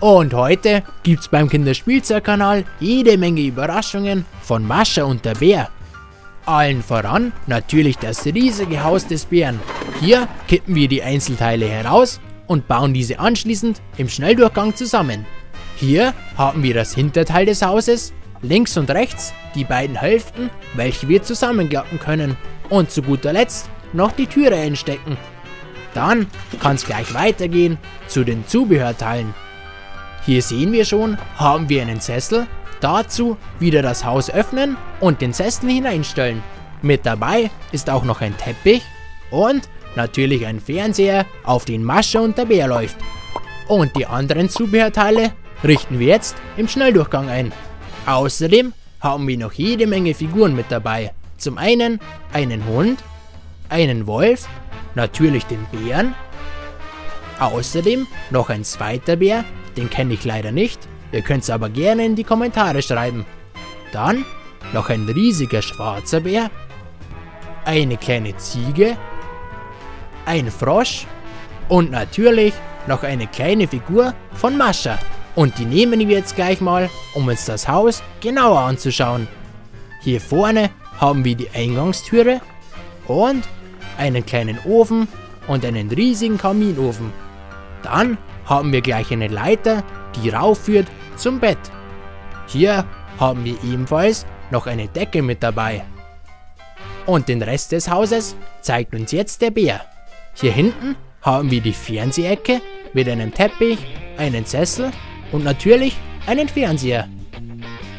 Und heute gibt's beim Kinderspielzeugkanal jede Menge Überraschungen von Mascha und der Bär. Allen voran natürlich das riesige Haus des Bären. Hier kippen wir die Einzelteile heraus und bauen diese anschließend im Schnelldurchgang zusammen. Hier haben wir das Hinterteil des Hauses, links und rechts die beiden Hälften, welche wir zusammenklappen können und zu guter Letzt noch die Türe einstecken. Dann kann es gleich weitergehen zu den Zubehörteilen. Hier sehen wir schon, haben wir einen Sessel, dazu wieder das Haus öffnen und den Sessel hineinstellen. Mit dabei ist auch noch ein Teppich und natürlich ein Fernseher, auf den Masche und der Bär läuft. Und die anderen Zubehörteile richten wir jetzt im Schnelldurchgang ein. Außerdem haben wir noch jede Menge Figuren mit dabei. Zum einen einen Hund, einen Wolf, natürlich den Bären, außerdem noch ein zweiter Bär, den kenne ich leider nicht, ihr könnt es aber gerne in die Kommentare schreiben. Dann noch ein riesiger schwarzer Bär, eine kleine Ziege, ein Frosch und natürlich noch eine kleine Figur von Mascha. Und die nehmen wir jetzt gleich mal, um uns das Haus genauer anzuschauen. Hier vorne haben wir die Eingangstüre und einen kleinen Ofen und einen riesigen Kaminofen. Dann haben wir gleich eine Leiter, die raufführt zum Bett. Hier haben wir ebenfalls noch eine Decke mit dabei. Und den Rest des Hauses zeigt uns jetzt der Bär. Hier hinten haben wir die Fernsehecke mit einem Teppich, einen Sessel und natürlich einen Fernseher.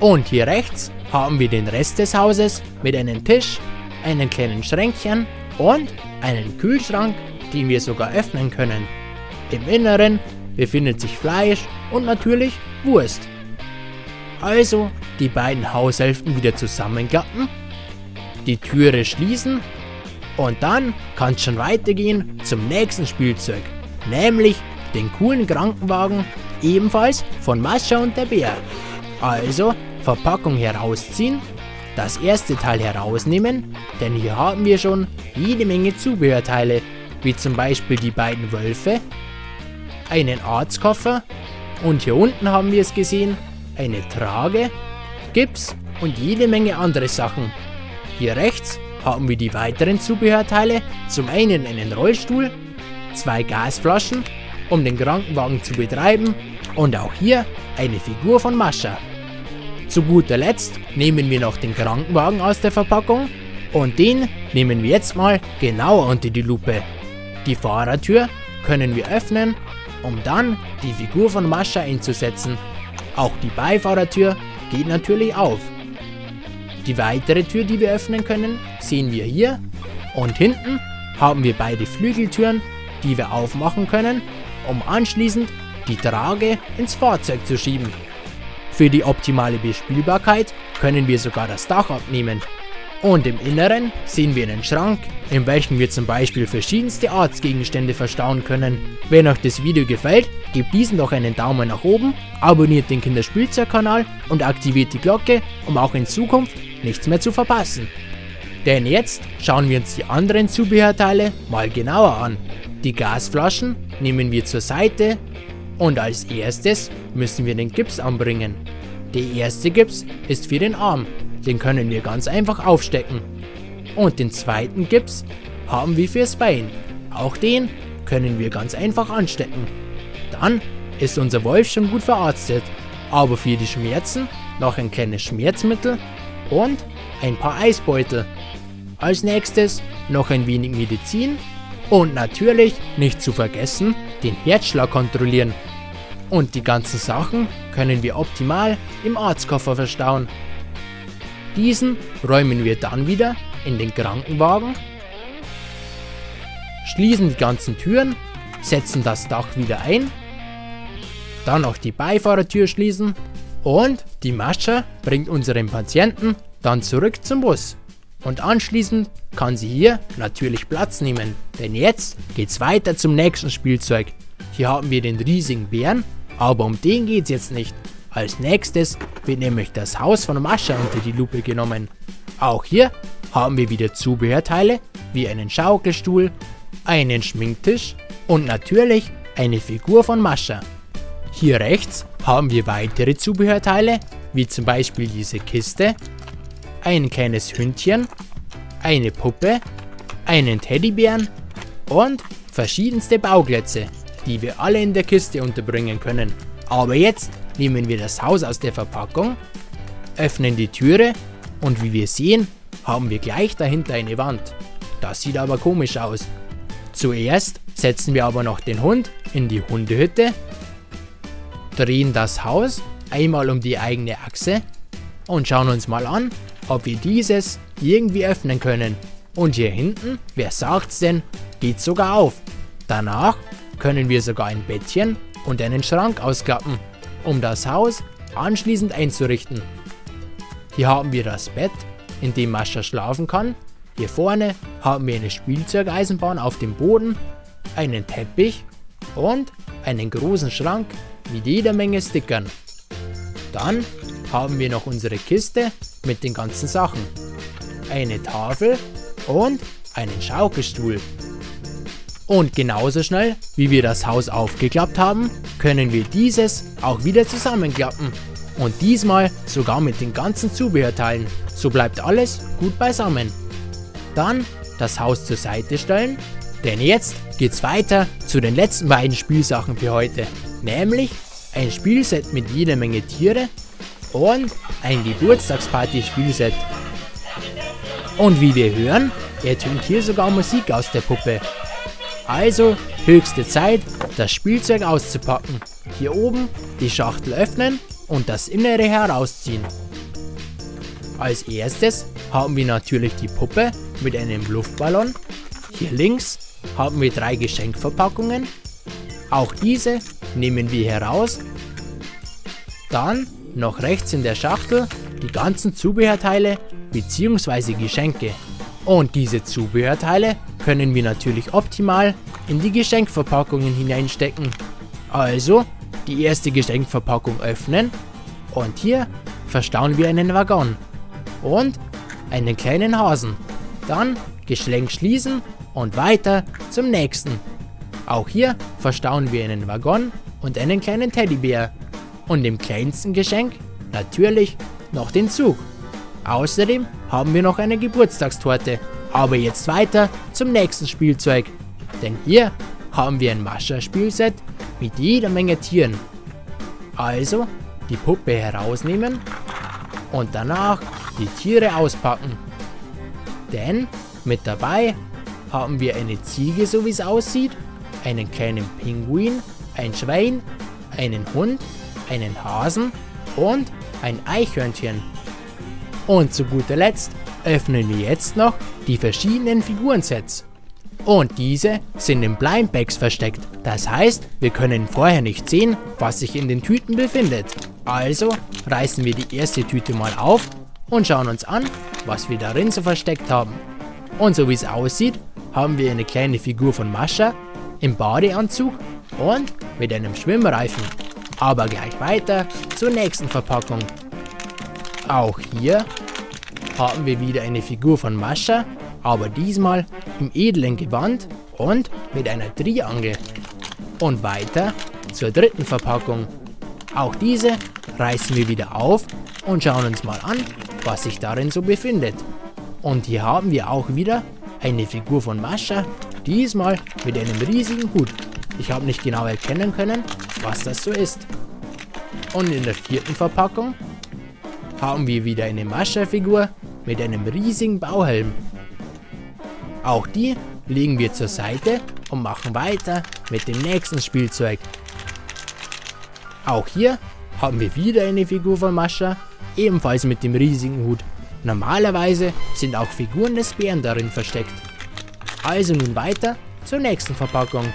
Und hier rechts haben wir den Rest des Hauses mit einem Tisch, einem kleinen Schränkchen und einen Kühlschrank, den wir sogar öffnen können. Im Inneren befindet sich Fleisch und natürlich Wurst. Also die beiden Haushälften wieder zusammenklappen, die Türe schließen und dann kann es schon weitergehen zum nächsten Spielzeug, nämlich den coolen Krankenwagen, ebenfalls von Mascha und der Bär. Also Verpackung herausziehen, das erste Teil herausnehmen, denn hier haben wir schon jede Menge Zubehörteile, wie zum Beispiel die beiden Wölfe, einen Arztkoffer und hier unten haben wir es gesehen, eine Trage, Gips und jede Menge andere Sachen. Hier rechts haben wir die weiteren Zubehörteile, zum einen einen Rollstuhl, zwei Gasflaschen, um den Krankenwagen zu betreiben und auch hier eine Figur von Mascha. Zu guter Letzt nehmen wir noch den Krankenwagen aus der Verpackung und den nehmen wir jetzt mal genauer unter die Lupe. Die Fahrertür können wir öffnen, um dann die Figur von Mascha einzusetzen. Auch die Beifahrertür geht natürlich auf. Die weitere Tür, die wir öffnen können, sehen wir hier. Und hinten haben wir beide Flügeltüren, die wir aufmachen können, um anschließend die Trage ins Fahrzeug zu schieben. Für die optimale Bespielbarkeit können wir sogar das Dach abnehmen. Und im Inneren sehen wir einen Schrank, in welchem wir zum Beispiel verschiedenste Arztgegenstände verstauen können. Wenn euch das Video gefällt, gebt diesen doch einen Daumen nach oben, abonniert den Kinderspielzeugkanal und aktiviert die Glocke, um auch in Zukunft nichts mehr zu verpassen. Denn jetzt schauen wir uns die anderen Zubehörteile mal genauer an. Die Gasflaschen nehmen wir zur Seite und als erstes müssen wir den Gips anbringen. Der erste Gips ist für den Arm, den können wir ganz einfach aufstecken. Und den zweiten Gips haben wir fürs Bein, auch den können wir ganz einfach anstecken. Dann ist unser Wolf schon gut verarztet, aber für die Schmerzen noch ein kleines Schmerzmittel und ein paar Eisbeutel. Als nächstes noch ein wenig Medizin und natürlich nicht zu vergessen den Herzschlag kontrollieren. Und die ganzen Sachen können wir optimal im Arztkoffer verstauen. Diesen räumen wir dann wieder in den Krankenwagen, schließen die ganzen Türen, setzen das Dach wieder ein, dann auch die Beifahrertür schließen und die Mascha bringt unseren Patienten dann zurück zum Bus. Und anschließend kann sie hier natürlich Platz nehmen, denn jetzt geht's weiter zum nächsten Spielzeug. Hier haben wir den riesigen Bären, aber um den geht's jetzt nicht. Als nächstes wird nämlich das Haus von Mascha unter die Lupe genommen. Auch hier haben wir wieder Zubehörteile wie einen Schaukelstuhl, einen Schminktisch und natürlich eine Figur von Mascha. Hier rechts haben wir weitere Zubehörteile, wie zum Beispiel diese Kiste, ein kleines Hündchen, eine Puppe, einen Teddybären und verschiedenste Bauklötze, die wir alle in der Kiste unterbringen können. Aber jetzt nehmen wir das Haus aus der Verpackung, öffnen die Türe und wie wir sehen, haben wir gleich dahinter eine Wand. Das sieht aber komisch aus. Zuerst setzen wir aber noch den Hund in die Hundehütte, drehen das Haus einmal um die eigene Achse und schauen uns mal an, ob wir dieses irgendwie öffnen können. Und hier hinten, wer sagt's denn, geht sogar auf. Danach können wir sogar ein Bettchen und einen Schrank ausklappen, um das Haus anschließend einzurichten. Hier haben wir das Bett, in dem Mascha schlafen kann. Hier vorne haben wir eine Spielzeugeisenbahn auf dem Boden, einen Teppich und einen großen Schrank mit jeder Menge Stickern. Dann haben wir noch unsere Kiste mit den ganzen Sachen, eine Tafel und einen Schaukelstuhl. Und genauso schnell, wie wir das Haus aufgeklappt haben, können wir dieses auch wieder zusammenklappen. Und diesmal sogar mit den ganzen Zubehörteilen. So bleibt alles gut beisammen. Dann das Haus zur Seite stellen, denn jetzt geht's weiter zu den letzten beiden Spielsachen für heute. Nämlich ein Spielset mit jeder Menge Tiere und ein Geburtstagsparty-Spielset. Und wie wir hören, ertönt hier sogar Musik aus der Puppe. Also höchste Zeit, das Spielzeug auszupacken. Hier oben die Schachtel öffnen und das Innere herausziehen. Als erstes haben wir natürlich die Puppe mit einem Luftballon. Hier links haben wir drei Geschenkverpackungen. Auch diese nehmen wir heraus. Dann noch rechts in der Schachtel die ganzen Zubehörteile bzw. Geschenke. Und diese Zubehörteile können wir natürlich optimal in die Geschenkverpackungen hineinstecken. Also die erste Geschenkverpackung öffnen und hier verstauen wir einen Waggon und einen kleinen Hasen. Dann Geschenk schließen und weiter zum nächsten. Auch hier verstauen wir einen Waggon und einen kleinen Teddybär. Und im kleinsten Geschenk natürlich noch den Zug. Außerdem haben wir noch eine Geburtstagstorte. Aber jetzt weiter zum nächsten Spielzeug. Denn hier haben wir ein Mascha-Spielset mit jeder Menge Tieren. Also die Puppe herausnehmen und danach die Tiere auspacken. Denn mit dabei haben wir eine Ziege, so wie es aussieht, einen kleinen Pinguin, ein Schwein, einen Hund, einen Hasen und ein Eichhörnchen. Und zu guter Letzt öffnen wir jetzt noch die verschiedenen Figurensets. Und diese sind in Blindbags versteckt. Das heißt, wir können vorher nicht sehen, was sich in den Tüten befindet. Also reißen wir die erste Tüte mal auf und schauen uns an, was wir darin so versteckt haben. Und so wie es aussieht, haben wir eine kleine Figur von Mascha im Badeanzug und mit einem Schwimmreifen. Aber gleich weiter zur nächsten Verpackung. Auch hier haben wir wieder eine Figur von Mascha, aber diesmal im edlen Gewand und mit einer Triangel. Und weiter zur dritten Verpackung. Auch diese reißen wir wieder auf und schauen uns mal an, was sich darin so befindet. Und hier haben wir auch wieder eine Figur von Mascha, diesmal mit einem riesigen Hut. Ich habe nicht genau erkennen können, was das so ist. Und in der vierten Verpackung haben wir wieder eine Mascha-Figur mit einem riesigen Bauhelm. Auch die legen wir zur Seite und machen weiter mit dem nächsten Spielzeug. Auch hier haben wir wieder eine Figur von Mascha, ebenfalls mit dem riesigen Hut. Normalerweise sind auch Figuren des Bären darin versteckt. Also nun weiter zur nächsten Verpackung.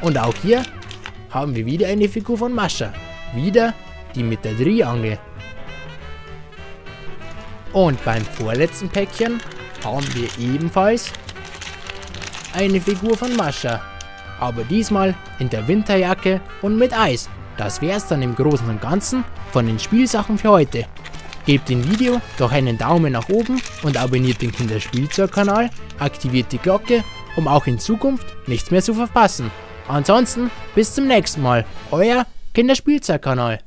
Und auch hier haben wir wieder eine Figur von Mascha. Wieder die mit der Triangel. Und beim vorletzten Päckchen haben wir ebenfalls eine Figur von Mascha. Aber diesmal in der Winterjacke und mit Eis. Das wär's dann im Großen und Ganzen von den Spielsachen für heute. Gebt dem Video doch einen Daumen nach oben und abonniert den Kinderspielzeugkanal, aktiviert die Glocke, um auch in Zukunft nichts mehr zu verpassen. Ansonsten bis zum nächsten Mal, euer Kinderspielzeugkanal.